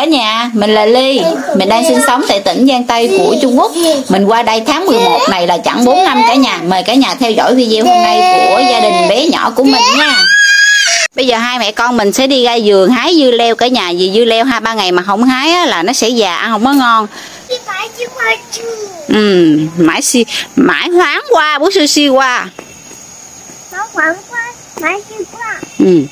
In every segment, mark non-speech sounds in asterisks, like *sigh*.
cả nhà, mình là Ly. Mình đang sinh sống tại tỉnh Giang Tây của Trung Quốc. Mình qua đây tháng 11 này là chẳng 4 năm cả nhà. Mời cả nhà theo dõi video hôm nay của gia đình bé nhỏ của mình nha. Bây giờ hai mẹ con mình sẽ đi ra vườn hái dưa leo cả nhà. Vì dưa leo hai ba ngày mà không hái á, là nó sẽ già ăn không có ngon. Ừ, mãi si, mãi hoáng qua, bố sư si qua. Ừ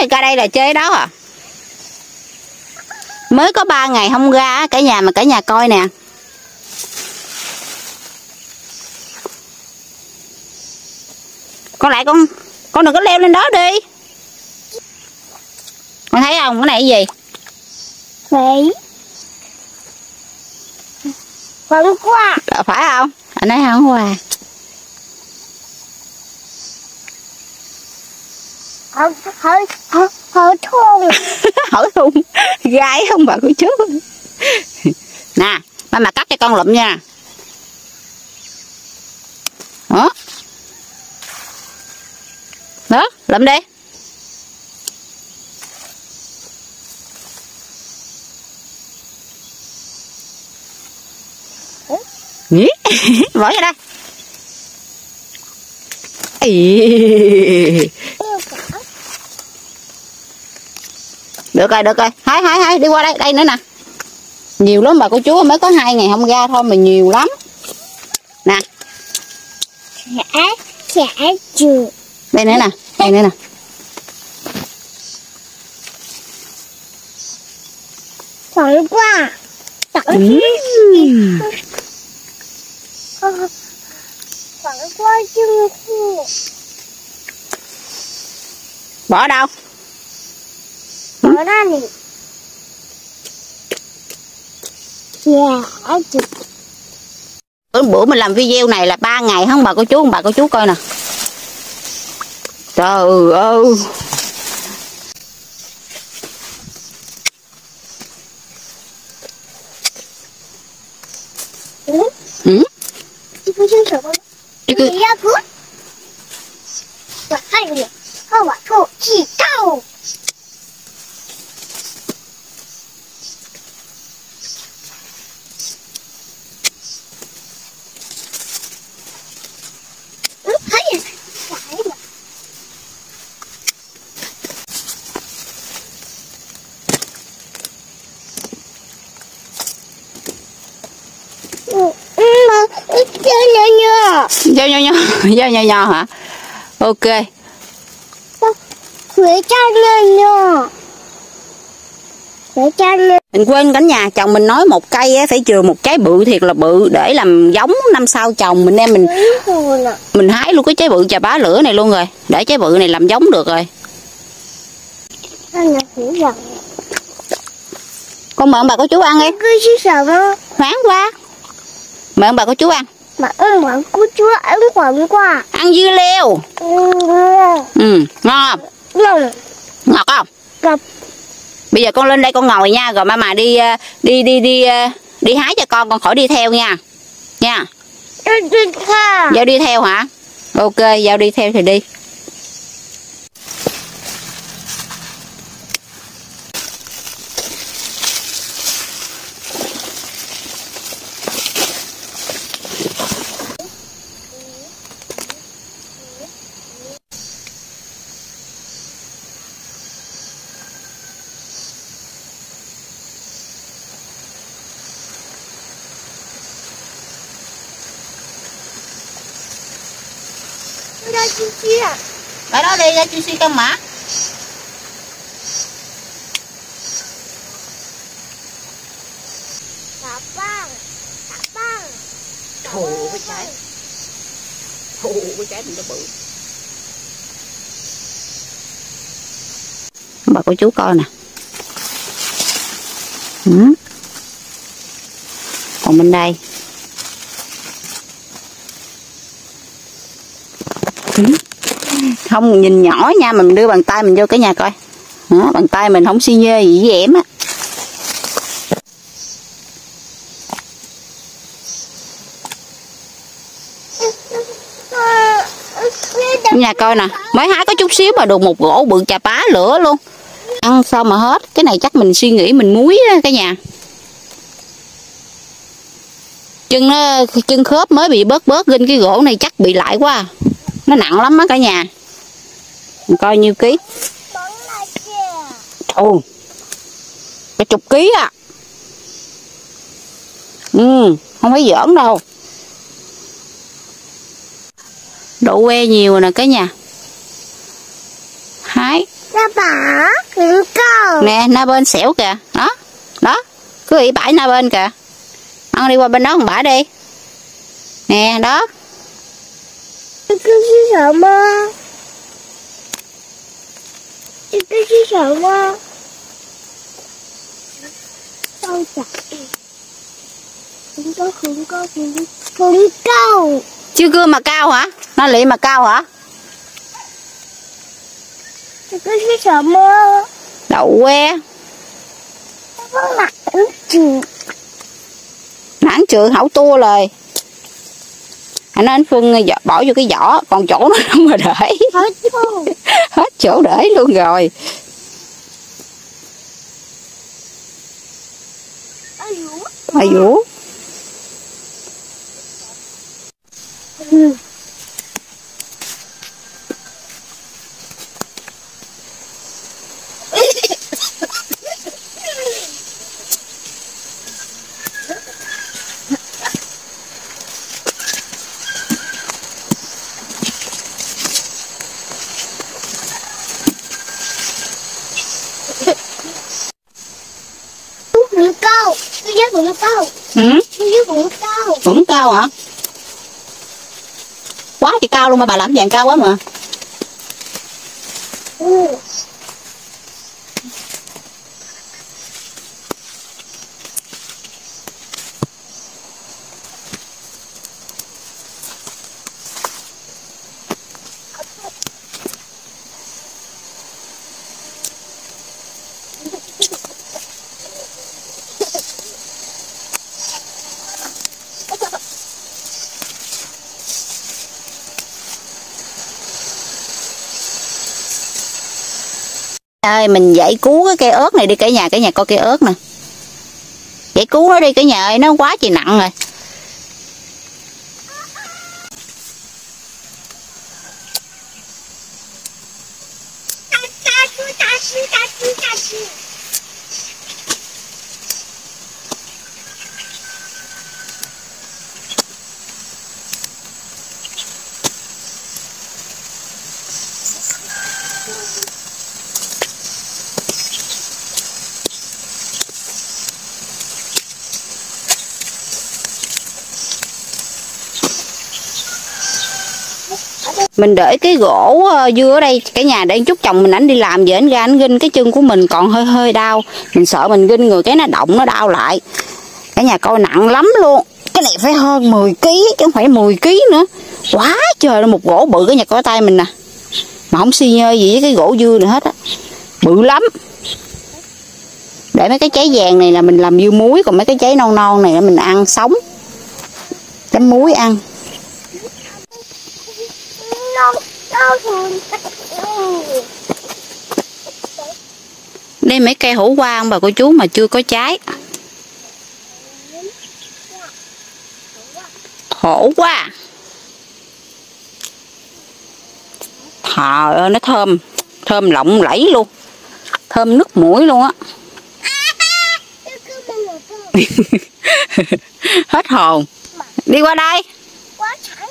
thì ra đây là chơi đó à mới có 3 ngày không ra cả nhà mà cả nhà coi nè. Con lại con con đừng có leo lên đó đi. Con thấy không? Cái này cái gì? Vậy Vẫn qua phải không? Anh nói không qua Hở hở hở hở thun *laughs* hở không gái không bà cô chú. Nè ba mà cắt cho con lụm nha. Đó đó, lụm đi. Nhí. *laughs* bỏ ra đây. Ý. được rồi được rồi. Hái hái hái đi qua đây đây nữa nè. Nhiều lắm bà cô chú mới có hai ngày không ra thôi mà nhiều lắm. Nè. Sẽ sẽ trừ đây nữa nè đây nữa nè. Vẫn qua Vẫn Ừm. Vẫn qua chung khu bỏ đâu ở đây này bữa, bữa mình làm video này là ba ngày không? Bà cô chú không bà cô chú coi nè. Trời ơi Ừ ừ? Chị có chân sở không? Chứ cứ- Chị ra cứ Và hai người Không bảo thủ chỉ tao Ừ, thấy rồi. Phải rồi. Chơi nhỏ nhỏ giao nhau nhau giao nhau nhau hả? Ok. Huế trang lên nhỏ mình quên cả nhà chồng mình nói một cây á, phải chừa một trái bự thiệt là bự để làm giống năm sau chồng mình em mình mình hái luôn cái trái bự chà bá lửa này luôn rồi. Để trái bự này làm giống được rồi. Con ông bà cô chú ăn đi. Hoáng quá mời ông bà cô chú ăn. Mà ông quản cô chúa ông quản qua ăn dưa leo. Ừ, ngon không? Ngọt không? Ngọt. bây giờ con lên đây con ngồi nha rồi mà mà đi ờ, đi đi đi ờ, đi hái cho con con khỏi đi theo nha. Nha. Đi giao đi theo hả? Ok giao đi theo thì đi Ra chi chi à ở đó đi ra chú suy con mã Cả băng Cả băng thù cái trái thù cái trái mình cho bự nè. Ừ. còn bên đây. Ừ. không nhìn nhỏ nha mình đưa bàn tay mình vô cái nhà coi. Đó, bàn tay mình không xi nhê gì với em á. Nhà coi nè mới hái có chút xíu mà được một gỗ bự chà bá lửa luôn ăn sao mà hết cái này chắc mình suy nghĩ mình muối á cả nhà chân nó chân khớp mới bị bớt bớt lên cái gỗ này chắc bị lại quá à. nó nặng lắm á cả nhà mình coi nhiêu ký Ồ, cả chục ký à. Ừ, không phải giỡn đâu. Đậu que nhiều rồi nè cả nhà. Hái. Ra bả, hứng cầu. Nè, na bên xẻo kìa. Đó, đó. Cứ ỉ bãi na bên kìa. Ăn đi qua bên đó không bả đi. Nè, đó. Hứng câu. Chưa cưa mà cao hả? Nó lị mà cao hả? Cái cái sợ mơ. Đậu que. Nó mặt ứng chịu. nản trừ hảo tua lời anh anh Phương giỏ- bỏ vô cái vỏ còn chỗ nó không mà để *laughs* Hết chỗ để luôn rồi Ôi dồi. mà vũ Ừ. Hứng câu. Cái giấc hứng câu. ừ? Cái giấc hứng câu vẫn cao hả? Quá thì cao luôn mà bà làm vàng cao quá mà. Ừ. đây, mình dãy cứu cái cây ớt này đi, cả nhà cả nhà coi cây ớt nè. Dãy cứu nó đi, cả nhà ơi, nó quá chị nặng rồi Ta ta chú ta chú ta chú ta chú mình để cái gỗ ờ, dưa ở đây cả nhà để chút chồng mình ảnh đi làm về, ảnh ra ảnh ginh cái chân của mình, còn hơi hơi đau. Mình sợ mình ginh người cái nó động, nó đau lại. Cả nhà coi nặng lắm luôn. Cái này phải hơn 10 kg chứ không phải 10 kg nữa. Quá trời là một gỗ bự, cái nhà coi tay mình nè. Mà không xi nhơi gì với cái gỗ dưa này hết á. Bự lắm. Để mấy cái trái vàng này là mình làm dưa muối, còn mấy cái trái non non này là mình ăn sống. Chấm muối ăn No, no, hứng. Ừ đây mấy cây hổ qua ông bà cô chú mà chưa có trái. Khổ quá Trời ơi, nó thơm. Thơm lộng lẫy luôn. Thơm nước mũi luôn á. *laughs* Hết hồn. Đi qua đây. Quá chẳng.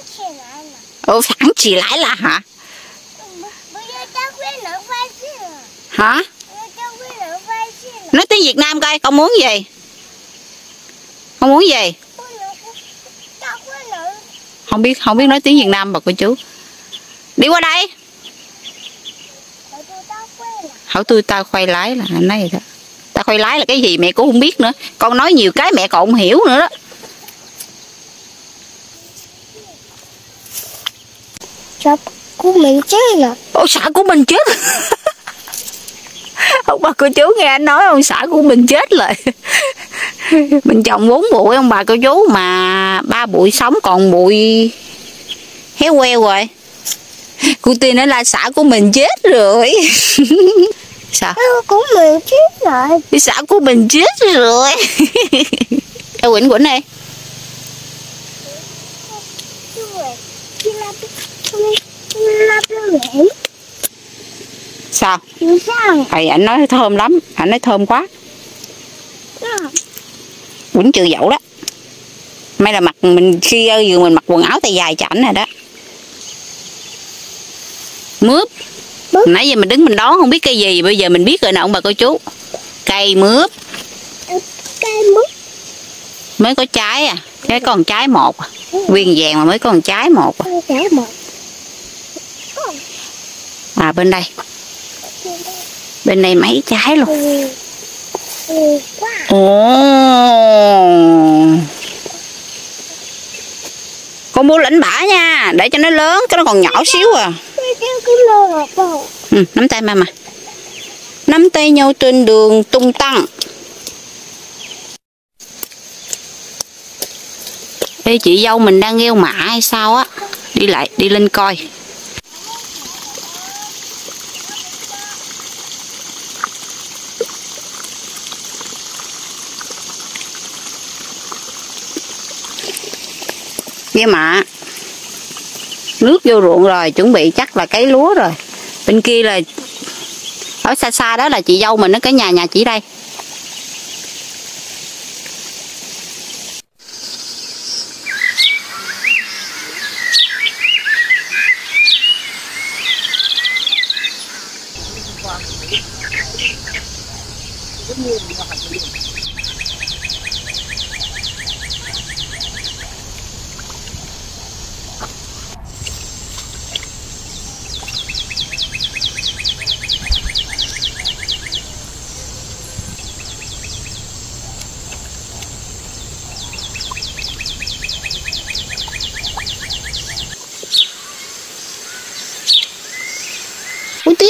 Ồ phản chỉ lại là hả? Hả? Nói tiếng Việt Nam coi, Con muốn gì? Con muốn gì? Không biết không biết nói tiếng Việt Nam bà cô chú. Đi qua đây. Tại tôi ta hỏi tôi tao khoai lái là anh nói vậy đó. Tao khoai lái là cái gì mẹ cũng không biết nữa. Con nói nhiều cái mẹ còn không hiểu nữa đó. Chọc của mình chứ nè. ông xã của mình chết. *laughs* Ông bà cô chú nghe anh nói ông xã của mình chết rồi *laughs* mình trồng bốn bụi ông bà cô chú mà ba bụi sống còn bụi héo queo rồi. Cô tiên nói là xã của mình chết rồi. *laughs* Sao? Của mình chết rồi. Cái xã của mình chết rồi. Đâu quỳnh quỳnh này sao? Thầy anh nói thơm lắm. Anh nói thơm quá. Quỳnh trừ dậu đó. May là mặc mình khi ở giường mình mặc quần áo tay dài cho ảnh này đó. Mướp. Mướp. nãy giờ mình đứng mình đón không biết cây gì. Bây giờ mình biết rồi nè ông bà cô chú. Cây mướp. Cây mứt mới có trái à. Cái còn trái một à. viên vàng mà mới còn trái một à. con trẻ một à bên đây. Bên đây mấy trái luôn. Ồ. Con mua lãnh bả nha để cho nó lớn cái nó còn nhỏ xíu à. Ừ, nắm tay mama. Nắm tay nhau trên đường tung tăng. Ê chị dâu mình đang nghêu mạ hay sao á? Đi lại đi lên coi. Với mạ. Nước vô ruộng rồi, Chuẩn bị chắc là cấy lúa rồi. Bên kia là, Ở xa xa đó là chị dâu mình nó cái nhà nhà chị đây.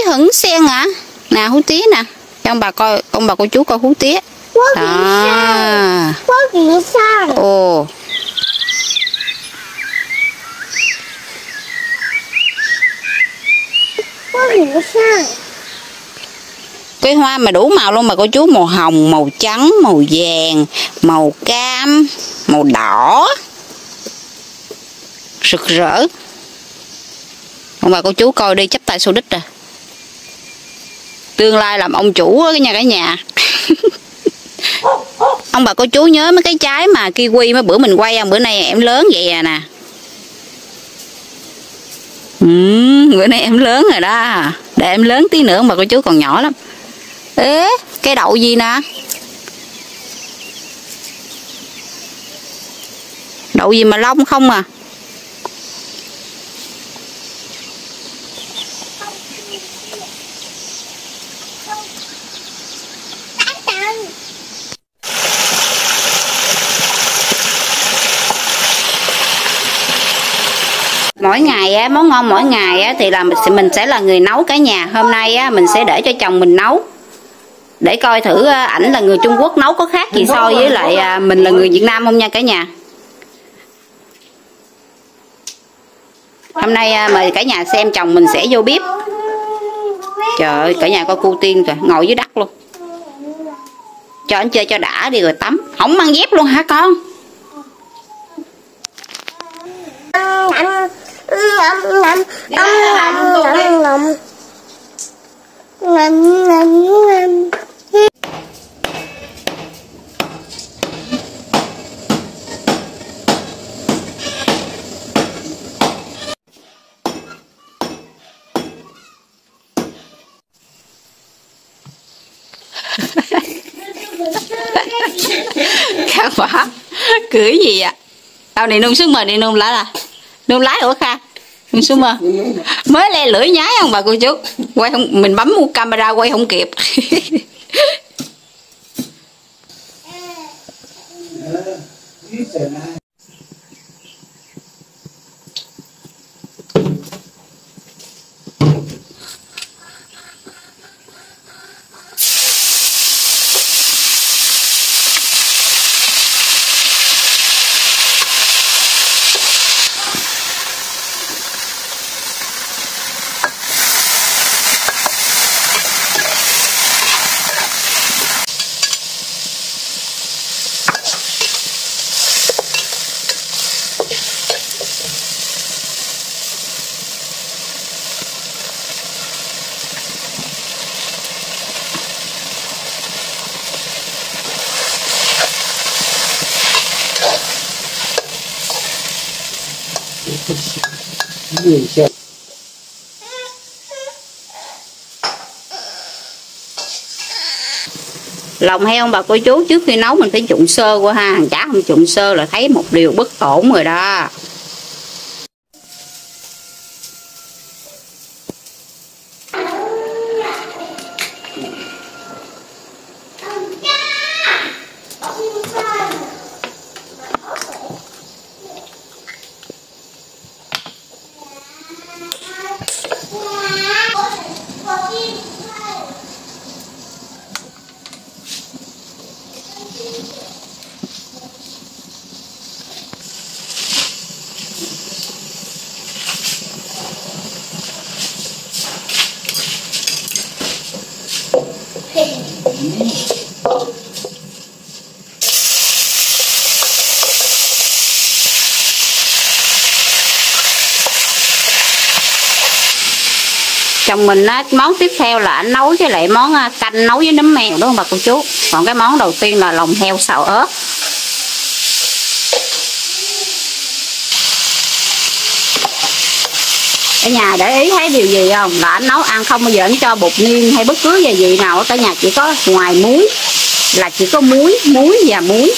Hửng sen hả Nè hú tí nè. Cho ông bà coi Ông bà cô chú coi hú tía. À sao? Ồ. Cây hoa mà đủ màu luôn bà cô chú Màu hồng, màu trắng, màu vàng Màu cam Màu đỏ. Rực rỡ. Ông bà cô chú coi đi chấp tay xô đích rồi Tương lai làm ông chủ cái nhà cả nhà. *laughs* Ông bà cô chú nhớ mấy cái trái mà kiwi mấy bữa mình quay ăn Bữa nay em lớn vậy à nè. Ừ, Bữa nay em lớn rồi đó. Để em lớn tí nữa ông bà cô chú còn nhỏ lắm. Ế cái đậu gì nè? Đậu gì mà lông không à? Mỗi ngày á món ngon mỗi ngày á thì là mình sẽ mình sẽ là người nấu cả nhà. Hôm nay á mình sẽ để cho chồng mình nấu. Để coi thử á, ảnh là người Trung Quốc nấu có khác gì so với lại à, mình là người Việt Nam không nha cả nhà? Hôm nay à, mời cả nhà xem chồng mình sẽ vô bếp. Trời ơi cả nhà coi cu tiên kìa ngồi dưới đất luôn. Cho anh chơi cho đã đi rồi tắm. Không mang dép luôn hả con ngậm ngậm ngậm ngậm ngậm ngậm ngậm ngậm cái quả Cười gì ạ Tao này nung sức mời đi nung lá là nôm lái ủa kha? Xuống mơ mới le lưỡi nhái không bà cô chú? Quay không mình bấm camera quay không kịp. *laughs* lòng heo bà cô chú? Trước khi nấu mình phải trụng sơ qua ha. Hàng chả không trụng sơ là thấy một điều bất ổn rồi đó. Chồng mình á món tiếp theo là anh nấu với lại món à, canh nấu với nấm mèo, đúng không bà cô chú? Còn cái món đầu tiên là lòng heo xào ớt. Ở nhà để ý thấy điều gì không? Là anh nấu ăn không bao giờ anh cho bột niên hay bất cứ gì gì nào ở cả nhà chỉ có ngoài muối, là chỉ có muối muối và muối.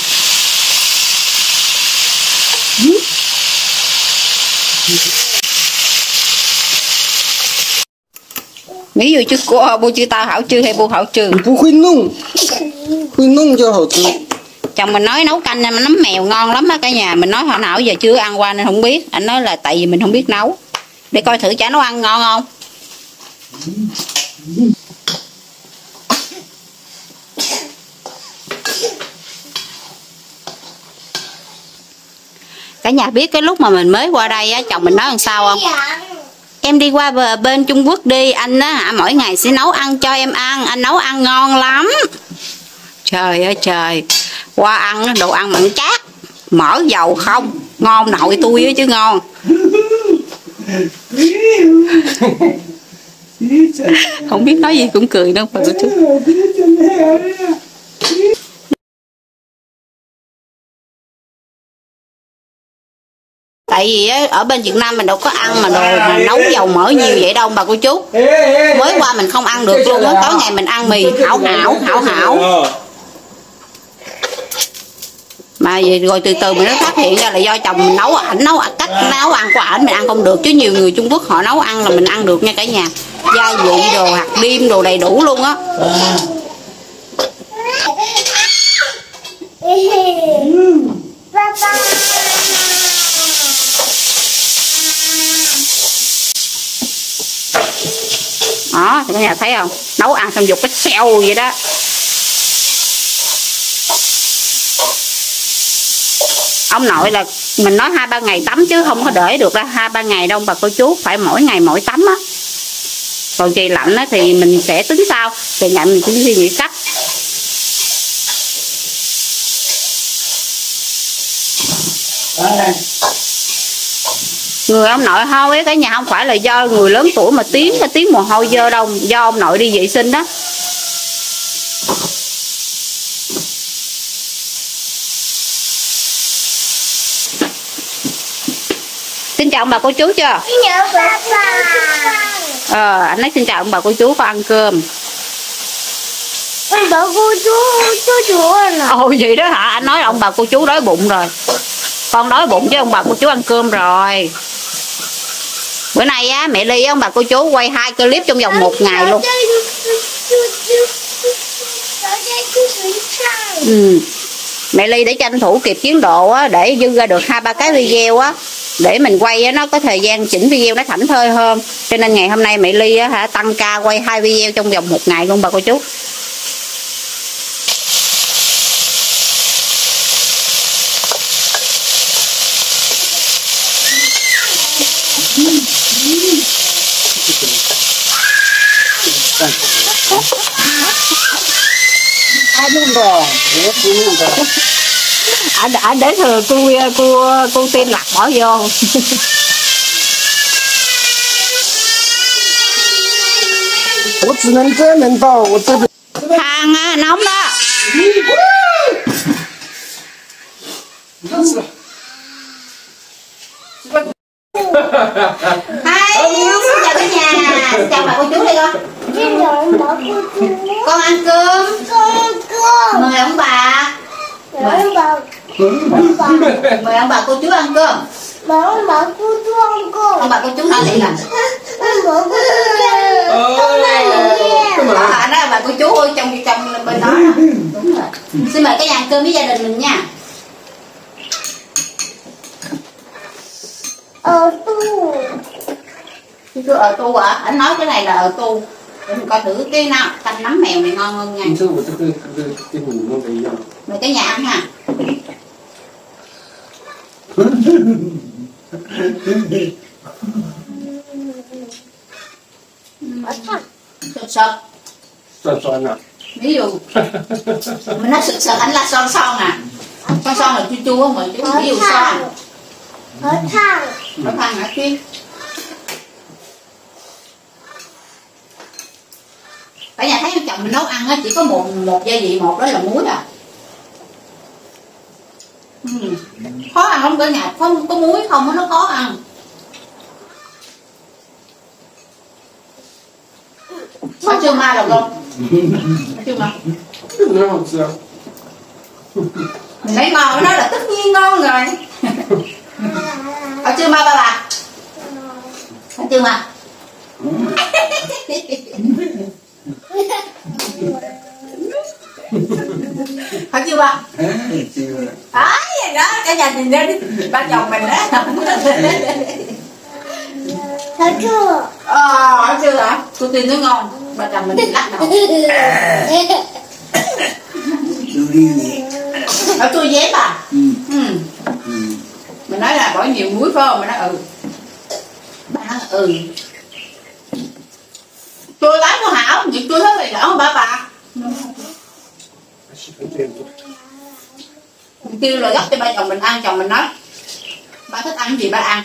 ví dụ chứ? Cô bu chưa tao hảo chưa hay bu hảo chưa bu khuyên nung. Khuyên nung cho hậu tư chồng mình nói nấu canh nấm mèo ngon lắm á cả nhà. Mình nói họ nào giờ chưa ăn qua nên không biết. Anh nói là tại vì mình không biết nấu. Để coi thử chả nấu ăn ngon không? Cả nhà biết cái lúc mà mình mới qua đây á chồng mình nói làm sao không? Dạ em đi qua bờ bên Trung Quốc đi anh á hả mỗi ngày sẽ nấu ăn cho em ăn. Anh nấu ăn ngon lắm. Trời ơi trời. Qua ăn đồ ăn mặn chát. Mỡ dầu không. Ngon nội tôi á chứ ngon. *laughs* Không biết nói gì cũng cười đâu bà cô tại vì á, ở bên Việt Nam mình đâu có ăn mà đồ mà nấu dầu mỡ nhiều vậy đâu bà cô chú. Mới qua mình không ăn được luôn á tối ngày mình ăn mì hảo hảo hảo hảo. Mà vậy rồi từ từ mình nó phát hiện ra là do chồng mình nấu ảnh nấu cách nấu ăn của ảnh mình ăn không được. Chứ nhiều người Trung Quốc họ nấu ăn là mình ăn được nha cả nhà. Gia vị đồ hạt đêm đồ đầy đủ luôn á. *laughs* đó, thì cả nhà thấy không? Nấu ăn xong dục cái xeo vậy đó. Ông nội là mình nói hai ba ngày tắm chứ không có để được ra hai ba ngày đâu bà cô chú phải mỗi ngày mỗi tắm á. Còn trời lạnh á thì mình sẽ tính sau. Thì ngày mình cũng suy nghĩ cách người ông nội hôi á cái nhà không phải là do người lớn tuổi mà tiếng cái tiếng mồ hôi dơ đâu do ông nội đi vệ sinh đó. Xin chào ông bà cô chú chưa? Ờ anh nói xin chào ông bà cô chú có ăn cơm. Bà cô chú chú chú ồ vậy đó hả? Anh nói ông bà cô chú đói bụng rồi. Con đói bụng chứ ông bà cô chú ăn cơm rồi bữa nay á mẹ ly á, ông bà cô chú quay hai clip trong vòng một ngày luôn. Ừ. mẹ ly để tranh thủ kịp tiến độ á để dư ra được hai ba cái video á để mình quay á nó có thời gian chỉnh video nó thảnh thơi hơn. Cho nên ngày hôm nay mẹ ly á hả tăng ca quay hai video trong vòng một ngày luôn bà cô chú. Aduh, anh anh để thừa cô cô cô tin lạc bỏ vô. Hàng à, nóng đó. Hai, xin chào cả nhà. Chào bà cô chú đây con. Con ăn cơm. Con ăn cơm. Mời ông bà. Mời ông bà. Mời ông bà cô chú ăn cơm. Mời ông bà cô chú ăn cơm. Ông bà cô chú nói gì làm Ông bà cô chú ăn cơm. Bà ờ, nói bà cô chú ơi chồng chồng bên đó Đúng rồi. Xin mời các nhà ăn cơm với gia đình mình nha. Ở tu. Chú ở ờ, tu ạ, anh nói cái này là ở tu mình coi thử cái nào canh nấm mèo này ngon hơn nha. Chứ mà cái cái cái bù nó bị ờ. nhau rồi cái nhà ăn ha sực sực sực sực nè. Ví dụ mình nói sực sực anh là son son à. Con son là chua chua không mà chứ ví dụ son. Ở thang. Ở thang hả chuyên tại nhà thấy chồng mình nấu ăn á chỉ có một một gia vị một đó là muối à ừ. khó ăn không cả nhà không có muối không nó khó ăn Má chưa ma được không? Chưa ma Ngon sao? Nãy bà mới nói là tất nhiên ngon rồi Ở chưa ma ba bà? Ở chưa ma? Ừ. *laughs* có chưa ba Đấy, đó, cả nhà nhìn lên ba chồng mình đó thấy chưa? Ờ, chưa hả? Cô tin nó ngon. Ba chồng mình lắc đầu. Ở tôi dép à? Ừ. Mình nói là bỏ nhiều muối phải không? Mình nói ừ. Ba nói ừ tôi bán cho hảo nhưng tôi thấy rồi rõ bà bà? Kêu là gấp cho ba chồng mình ăn, chồng mình nói. Ba thích ăn gì ba ăn.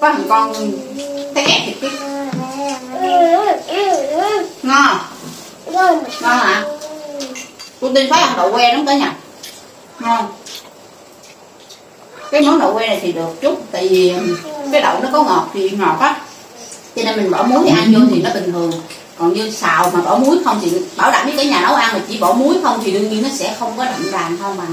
Có thằng con thấy ghét thiệt chứ. Ngon à? ngon hả? Tôi tin phải ăn đậu que lắm cả nhà ngon. Cái món đậu que này thì được chút, tại vì ừ, cái đậu nó có ngọt thì ngọt á. Cho nên mình bỏ muối thì ăn vô thì nó bình thường. Còn như xào mà bỏ muối không thì Bảo đảm với cái nhà nấu ăn mà chỉ bỏ muối không Thì đương nhiên nó sẽ không có đậm đà, không mà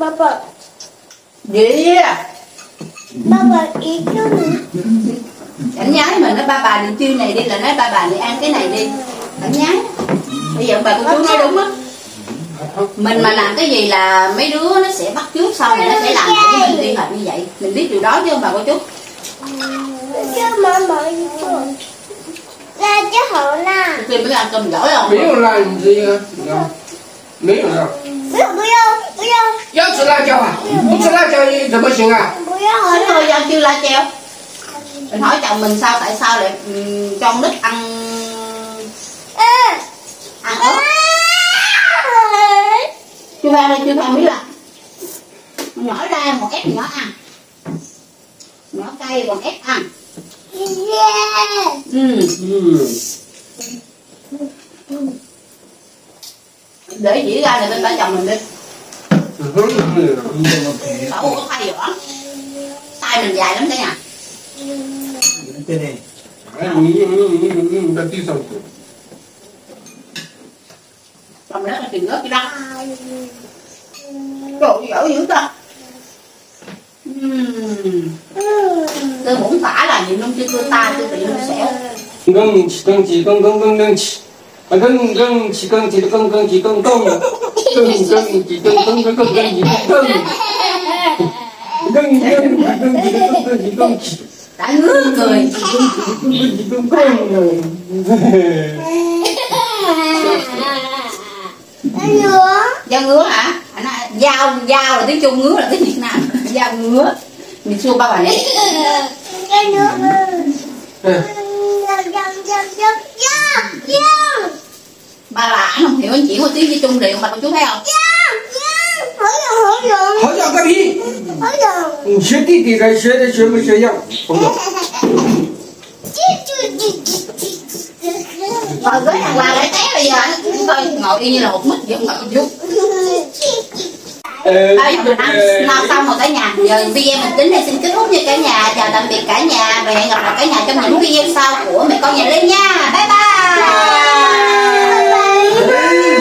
Baba. Yeah. Baba ý cho mình. Cảnh nhái mà nó ba bà đi chiêu này đi là nói ba bà đi ăn cái này đi. Cảnh nhái. Bây giờ bà cô chú nói đúng á. Mình mà làm cái gì là mấy đứa nó sẽ bắt chước sau này nó sẽ làm lại với mình y hệt như vậy. Mình biết điều đó chứ không bà cô chú? Chứ mà mọi người ra chứ hậu na. Thì mới ăn cơm giỏi không? Biết là làm gì hả? Biết rồi. Biết rồi. 不要不要不要要吃辣椒啊？不吃辣椒怎么行啊？ 不要 Hỏi thôi ăn chưa la treo Mình hỏi chồng mình sao tại sao lại ừm, cho con nít ăn Ê, ăn ớt Chưa ăn đây chưa ăn biết là Nhỏ ra một ép nhỏ ăn Nhỏ cay còn ép ăn yeah. ừ. Ừ， Để chỉ ra là bên bà chồng mình đi Cậu có thay vỏ Tay mình dài lắm đấy à Cái này Đã tiêu xong rồi Cầm đó là tiền nước cái đó Đồ dở dữ ta Tôi muốn tả là những nông chứ tôi ta tôi bị nó xẻo Nông chỉ, nông chỉ, nông, nông, nông, nông chỉ mà gân gân chỉ cần chỉ cần cần chỉ cần công gân gân chỉ cần cần cần cần gân chỉ cần gân gân gân gân chỉ cần cần chỉ cần đã ngứa cười chỉ cần chỉ cần chỉ cần ngứa. Da ngứa hả? Dao dao là tiếng trung ngứa là tiếng việt nam. Dao ngứa. Mình xua ba bà này. Cái ngứa Yeah, yeah, yeah ba là anh *laughs* không hiểu anh chỉ một tiếng với chung điệu mà con chú thấy không? Hỏi giọng cái gì? Ừ, xế tí tí rồi xế đây xế mới xế giọng không được. Rồi với thằng Hoàng lại té bây giờ chúng tôi ngồi y như là một mít vậy không ngồi con chú. Ừ, Thôi mình ăn no xong rồi cả nhà Giờ video mình tính đây xin kết thúc như cả nhà Chào tạm biệt cả nhà Và hẹn gặp lại cả nhà trong những video sau của mẹ con nhà Linh nha. Bye. Bye.